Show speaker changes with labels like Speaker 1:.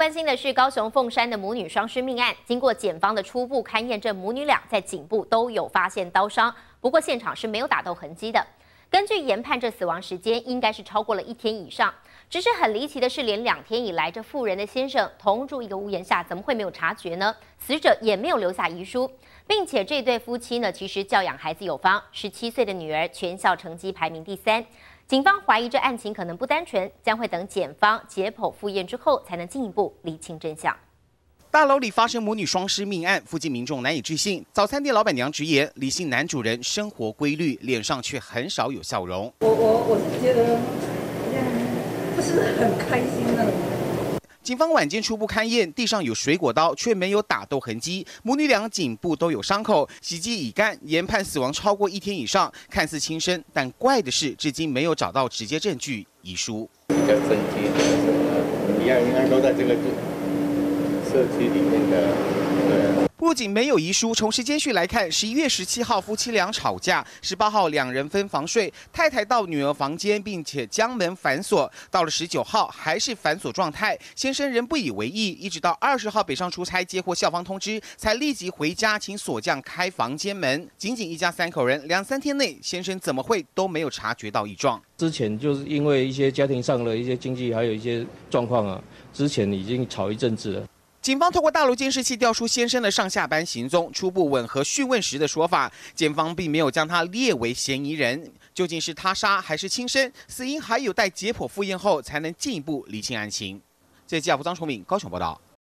Speaker 1: 关心的是高雄凤山的母女双尸命案，经过检方的初步勘验，这母女俩在颈部都有发现刀伤，不过现场是没有打斗痕迹的。根据研判，这死亡时间应该是超过了一天以上。只是很离奇的是，连两天以来，这妇人的先生同住一个屋檐下，怎么会没有察觉呢？死者也没有留下遗书，并且这对夫妻呢，其实教养孩子有方，十七岁的女儿全校成绩排名第三。警方怀疑这案情可能不单纯，将会等检方解剖复验之后，才能进一步厘清真相。
Speaker 2: 大楼里发生母女双尸命案，附近民众难以置信。早餐店老板娘直言，李姓男主人生活规律，脸上却很少有笑容。
Speaker 3: 我我我是觉得不是很开心的。
Speaker 2: 警方晚间初步勘验，地上有水果刀，却没有打斗痕迹。母女俩颈部都有伤口，袭击已干，研判死亡超过一天以上，看似轻生，但怪的是，至今没有找到直接证据遗书。
Speaker 4: 比较震惊的是，一样应该都在这个社区里面的，对。
Speaker 2: 不仅没有遗书，从时间序来看，十一月十七号夫妻俩吵架，十八号两人分房睡，太太到女儿房间，并且将门反锁。到了十九号还是反锁状态，先生仍不以为意，一直到二十号北上出差接获校方通知，才立即回家请锁匠开房间门。仅仅一家三口人，两三天内先生怎么会都没有察觉到异状？
Speaker 5: 之前就是因为一些家庭上的一些经济还有一些状况啊，之前已经吵一阵子了。
Speaker 2: 警方通过大楼监视器调出先生的上下班行踪，初步吻合讯问时的说法。检方并没有将他列为嫌疑人，究竟是他杀还是轻生？死因还有待解剖复验后才能进一步理清案情。这记者张崇敏高雄报道。